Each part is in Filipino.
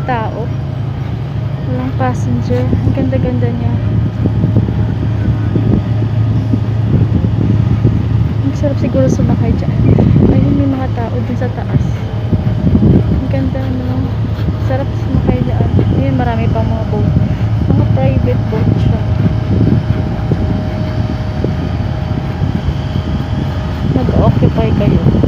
Walang tao. Walang passenger. Ang ganda-ganda niya. Ang sarap siguro sumakay dyan. Ayun, may mga tao dun sa taas. Ang ganda, no? Sarap sumakay dyan. Ayun, marami pang mga boat. Mga private boat siya. Mag-occupy kayo.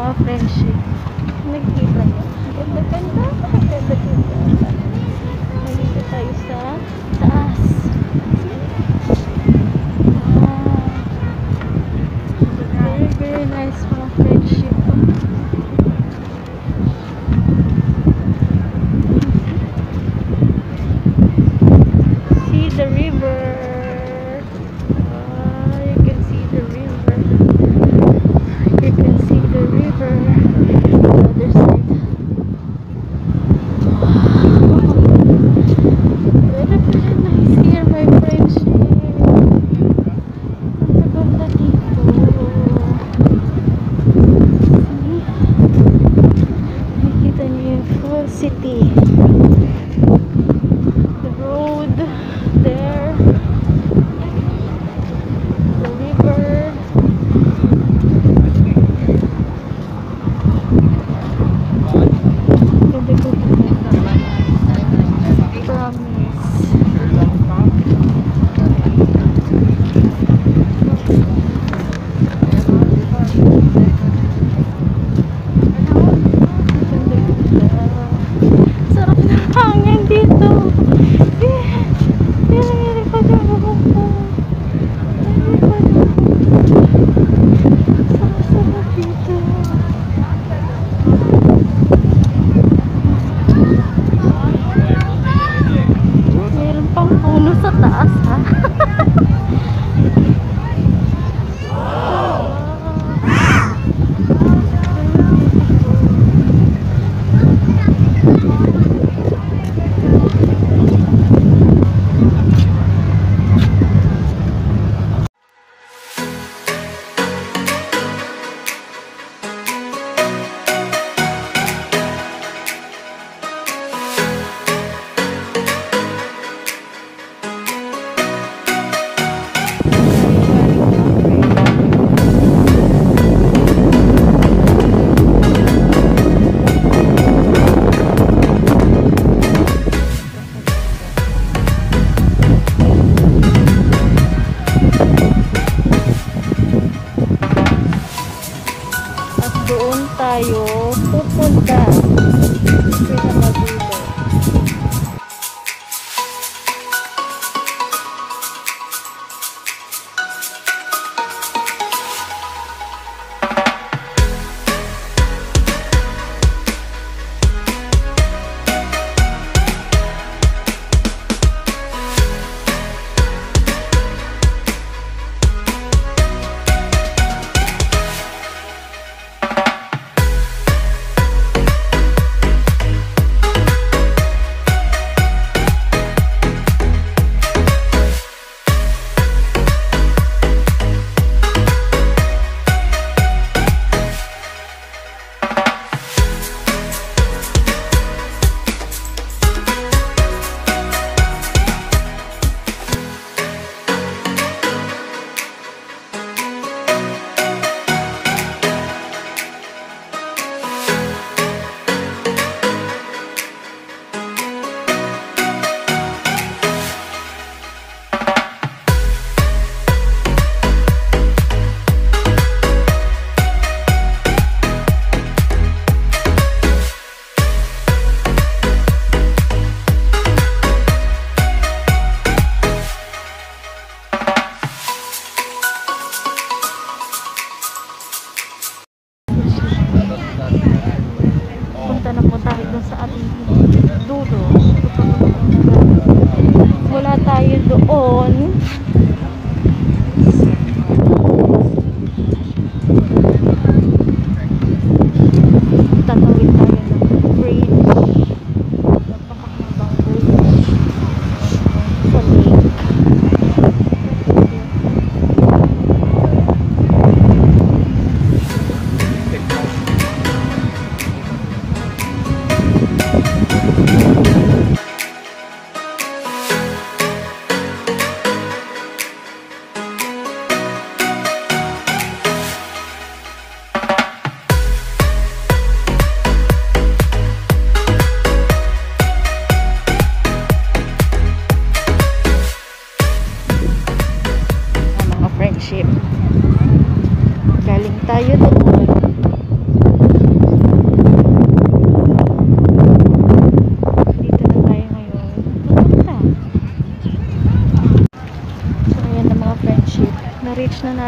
Mga friendship. Nagkita niyo. Ganda ganda. Ganda ganda. Nandito tayo sa taas. Very very nice friendship. See the river. 地。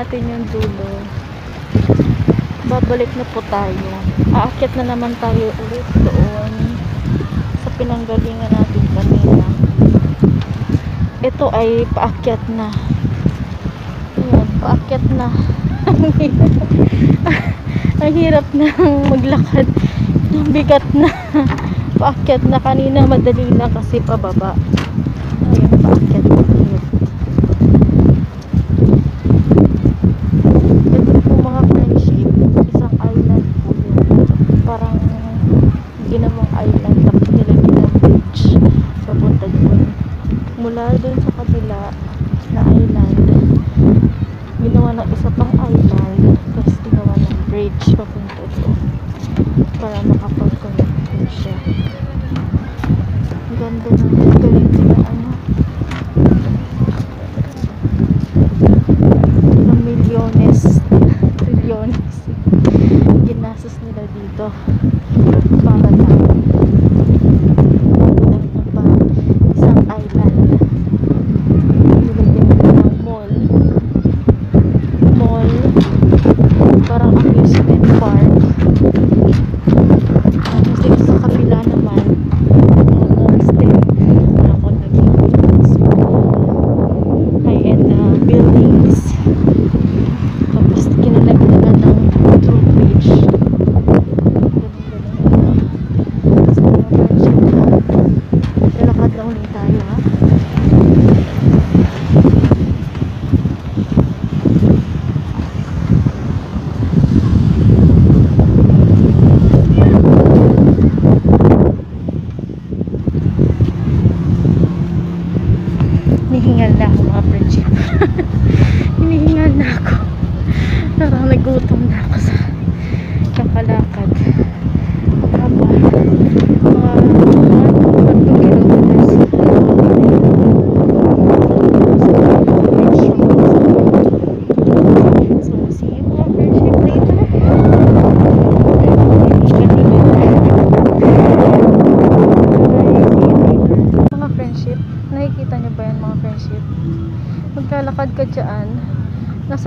natin yung dulo. Babalik na po tayo. Aakyat na naman tayo ulit doon sa pinanggalingan natin kanina. Ito ay paakyat na. Ayan, paakyat na. Ang hirap na maglakad ang bigat na. Paakyat na kanina madali na kasi pababa. Ayun paakyat na. dito. hinihingal na ako mga friendship. Hinihingal na ako. Parang nagutom na ako sa kapalakad haba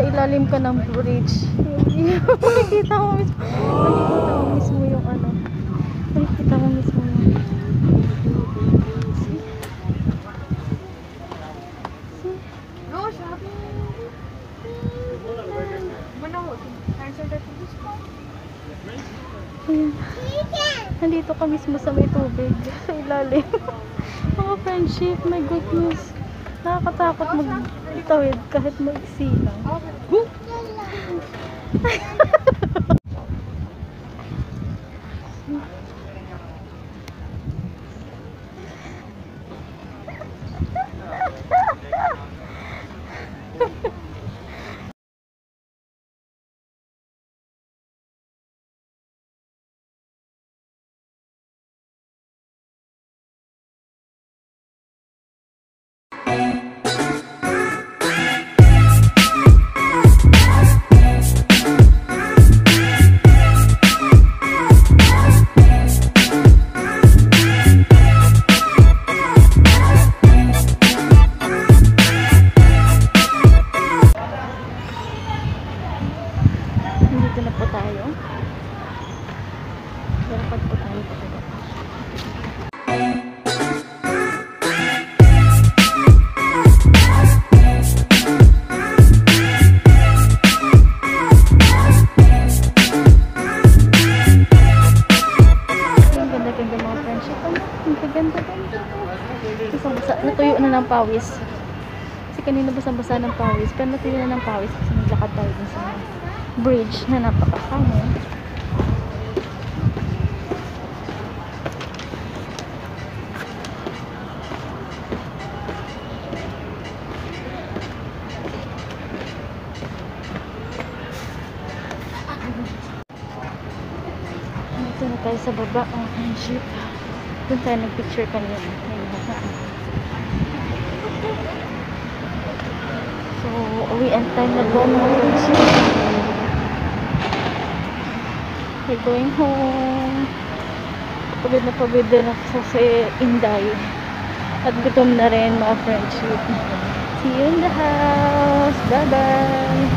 ilalim ka ng bridge. Makikita mo mismo. Makikita mo mismo yung ano. Makikita mo mismo yung... See? See? No, shopping. Ayan. Nandito ka mismo sa may tubig. Sa ilalim. Mga friendship, my goodness. Nakakatakot magtawid kahit maiksi lang. Nandito Basang-basa. Natuyo na ng pawis. Kasi kanina basang-basa ng pawis. Pero natuyo na ng pawis kasi naglakad tayo dun sa bridge na napakakamo. Dito na tayo sa baba ang friendship. Doon tayo nag-picture kanina. So, uwi ang time na friendship. We're going home. Pagod na pagod din ako sa si Inday. At gutom na rin mga friendship. See you in the house. Bye-bye.